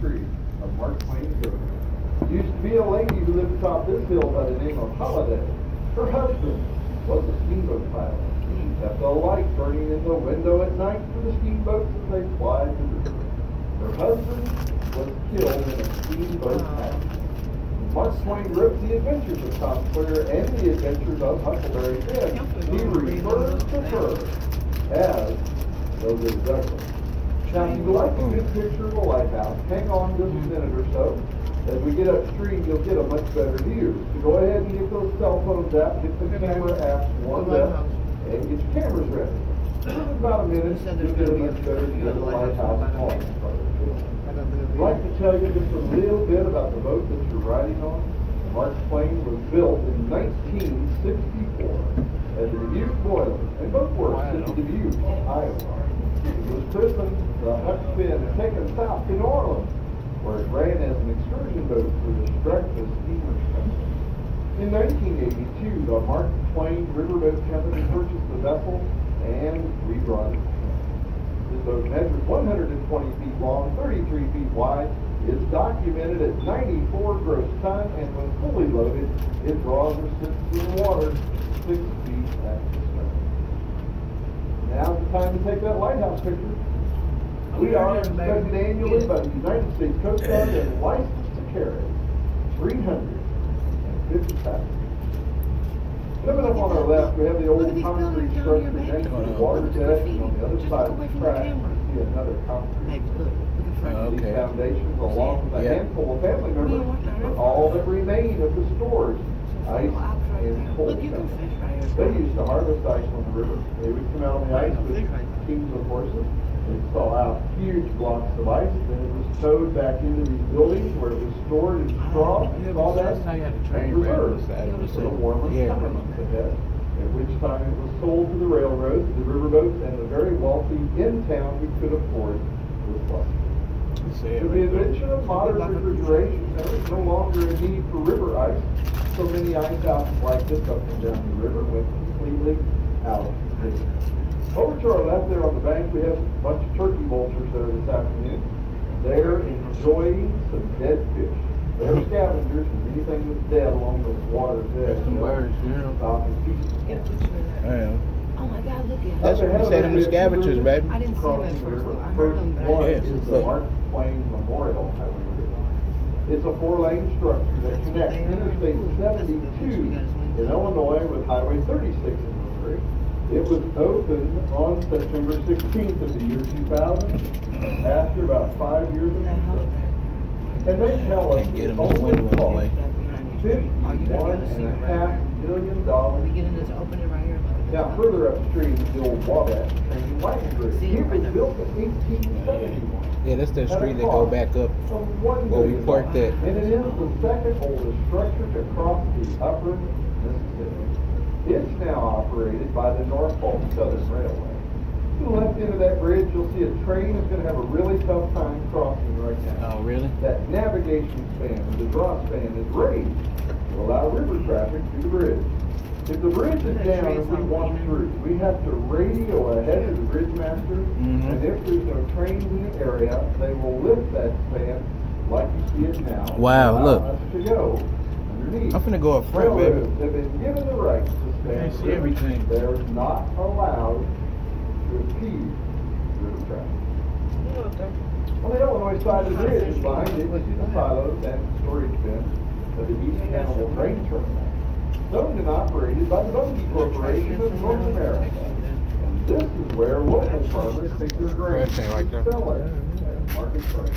Street of Mark Twain Road. Used to be a lady who lived atop this hill by the name of Holliday. Her husband was a steamboat pilot. She kept a light burning in the window at night for the steamboats as they plied the river. Her husband was killed in a steamboat accident. Mark Twain wrote the adventures of Tom Sawyer and the adventures of Huckleberry Finn. He refers to her as Mildred Douglas. Now, if you'd like to a good picture of the lighthouse, hang on just a minute or so. As we get upstream, you'll get a much better view. So go ahead and get those cell phones out, get the camera apps warmed up, and get your cameras ready. In about a minute, you'll get a much better view of the lighthouse. I'd like to tell you just a little bit about the boat that you're riding on. Mark Twain was built in 1964 as a Dubuque boiler, and both works in Dubuque, Iowa. Christened the Huck Finn taken south to New Orleans, where it ran as an excursion boat for the Streckfus Steamers Company. In 1982, the Mark Twain Riverboat Company purchased the vessel and rebrought it. This boat measures 120 feet long, 33 feet wide, is documented at 94 gross ton, and when fully loaded, it draws or sits in the water six feet at the stern. Now's the time to take that lighthouse picture. We are inspected annually by the United States Coast Guard and licensed to carry 350 passengers. Coming up on our left, we have the old concrete structure next to the water jet, and on the other side of the track, we see another concrete. These Okay. foundations, along with a Yeah. handful of family members, are all that remain of the storage, ice and coal Look, you can center. fish right here. They used to harvest ice on the river. They would come out on the ice with teams of horses. They'd thaw out huge blocks of ice, then it was towed back into these buildings where it was stored in straw and oh, all that That's how you had to and train reserved for the warmer Yeah. summer months ahead. At which time it was sold to the railroads, the riverboats, and the very wealthy in town who could afford this luxury. With the invention of modern refrigeration, there is no longer a need for river ice, so many ice houses like this up and down the river went completely out of business. Over to our left there on the bank, we have a bunch of turkey vultures there this afternoon. They're enjoying some dead fish. They're hmm. scavengers, and anything that's dead along the water's edge. Some birds, you know. Stop and feast. Get a picture of that. Yeah. Oh my God, look at that. That's it. what we say, them the scavengers, baby. I didn't see them at first. I heard them, but I One didn't. is the Mark Twain Memorial Highway. It's a four-lane structure that connects Interstate 72 in Illinois with Highway 36 in Missouri. It was opened on September 16th of the year 2000, after about five years of That construction. And they tell us Can't get it the only window cost anyway. That behind your tree. Oh, you fifty-one gotta see and it a right half there. million dollars We get in this, open it right here. look at now, that. further upstream is the old Wabash Train Wagon Bridge. See, It right was there. built in eighteen seventy-one. Yeah, that's that street that go back up. Where we parked at. And it is the second oldest structure to cross the upper Mississippi. It's now operated by the Norfolk Southern Railway. To the left end of that bridge, you'll see a train is gonna have a really tough time crossing right now. Oh, really? That navigation span, the draw span is raised to allow river traffic through the bridge. If the bridge is down and we walk through, we have to radio ahead of the bridge master, Mhm. and if there's no trains in the area, they will lift that span like you see it now. Wow, look. us to go underneath. I'm going to go up front, baby. Railroads have been given the right to Can't see everything. They're not allowed to impede river traffic. You know what they're- On the Illinois side of the bridge is behind it, you the silos and storage bins of the East Hannibal Grain Terminal, owned and operated by the Bunge Corporation of North America. And this is where local farmers take their grain That right there. to sell it at market price.